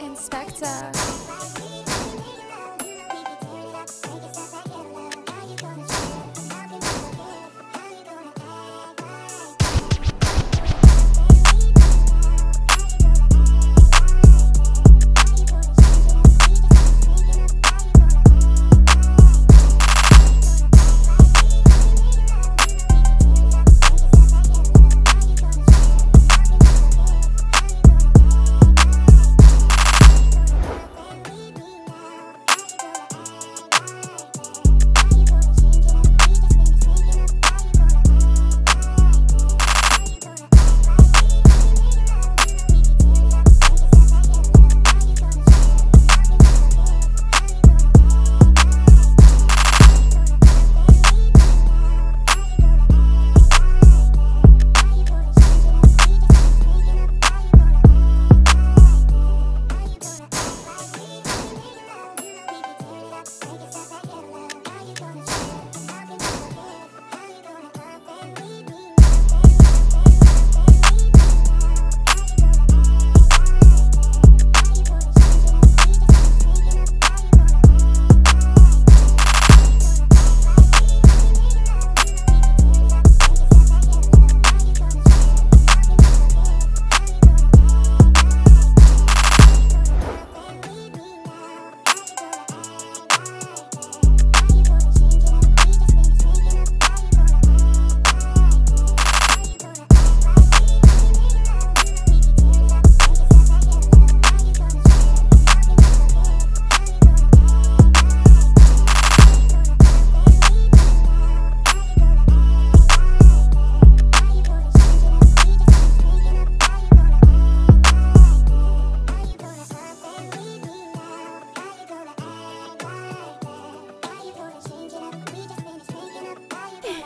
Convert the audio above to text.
Inspector.